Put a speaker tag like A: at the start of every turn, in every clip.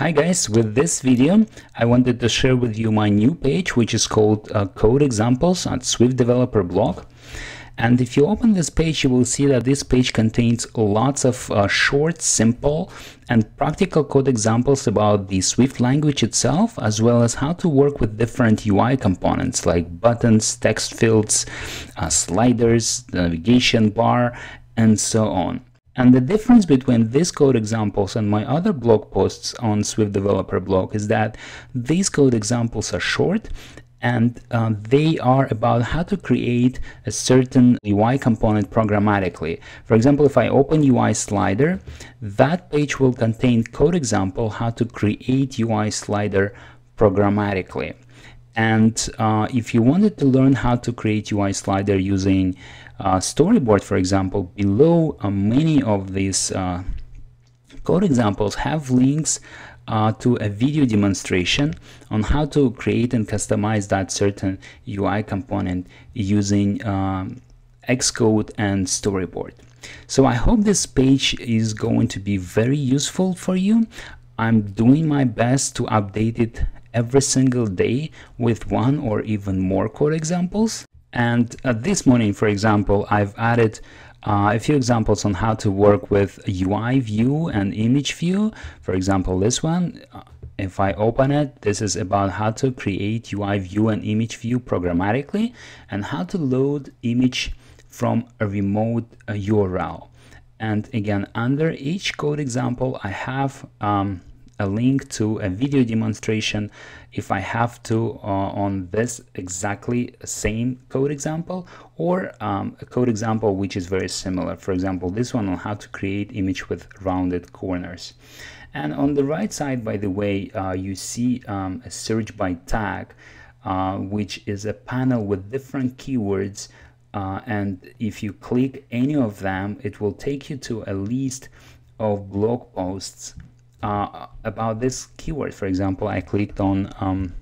A: Hi guys, with this video I wanted to share with you my new page which is called uh, Code Examples at Swift Developer Blog. And if you open this page you will see that this page contains lots of uh, short, simple and practical code examples about the Swift language itself as well as how to work with different UI components like buttons, text fields, uh, sliders, navigation bar and so on. And the difference between these code examples and my other blog posts on Swift Developer Blog is that these code examples are short and uh, they are about how to create a certain UI component programmatically. For example, if I open UI slider, that page will contain code example how to create UI slider programmatically. And uh, if you wanted to learn how to create UI slider using storyboard, for example, below uh, many of these uh, code examples have links uh, to a video demonstration on how to create and customize that certain UI component using um, Xcode and storyboard. So I hope this page is going to be very useful for you. I'm doing my best to update it every single day with one or even more code examples. And uh, this morning, for example, I've added uh, a few examples on how to work with UI view and image view. For example, this one, uh, if I open it, this is about how to create UI view and image view programmatically and how to load image from a remote uh, URL. And again, under each code example, I have um, a link to a video demonstration if I have to uh, on this exactly same code example or um, a code example which is very similar. For example, this one on how to create image with rounded corners. And on the right side, by the way, uh, you see um, a search by tag, uh, which is a panel with different keywords uh, and if you click any of them it will take you to a list of blog posts uh, about this keyword. For example, I clicked on um,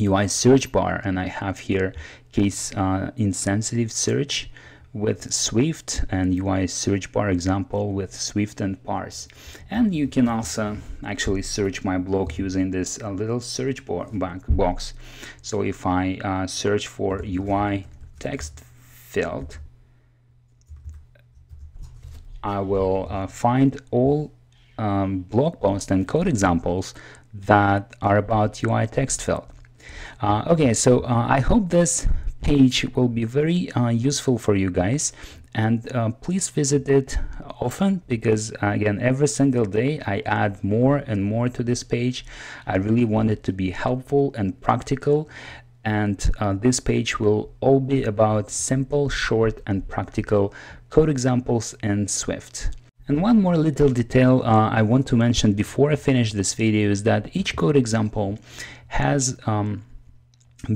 A: UI search bar and I have here case uh, insensitive search with Swift and UI search bar example with Swift and parse. And you can also actually search my blog using this uh, little search bar box. So if I uh, search for UI text field, I will uh, find all um, blog posts and code examples that are about UI text field. Uh, okay, so uh, I hope this page will be very uh, useful for you guys and uh, please visit it often because uh, again every single day I add more and more to this page I really want it to be helpful and practical and uh, this page will all be about simple short and practical code examples in Swift. And one more little detail uh, I want to mention before I finish this video is that each code example has um,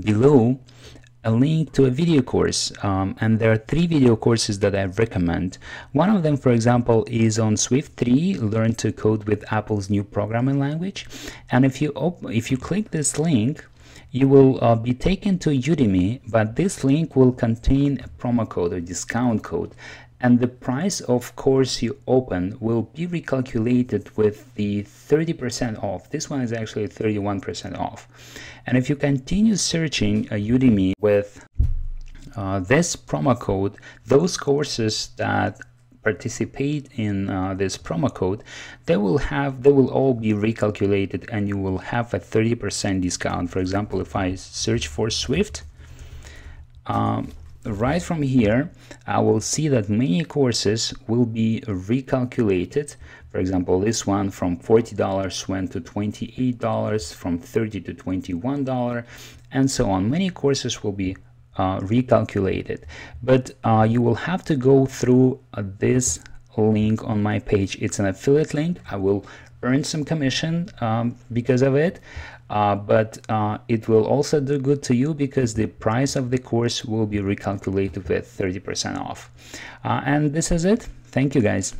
A: below a link to a video course um, and there are three video courses that I recommend. One of them for example is on Swift 3 Learn to Code with Apple's new programming language and if you if you click this link you will uh, be taken to Udemy but this link will contain a promo code or discount code and the price of course you open will be recalculated with the 30% off. This one is actually 31% off. And if you continue searching a Udemy with uh, this promo code, those courses that participate in uh, this promo code, they will have, they will all be recalculated and you will have a 30% discount. For example, if I search for Swift, um, right from here I will see that many courses will be recalculated. For example this one from $40 went to $28 from 30 to $21 and so on. Many courses will be uh, recalculated. But uh, you will have to go through uh, this link on my page. It's an affiliate link. I will earn some commission um, because of it uh, but uh, it will also do good to you because the price of the course will be recalculated with 30% off. Uh, and this is it. Thank you guys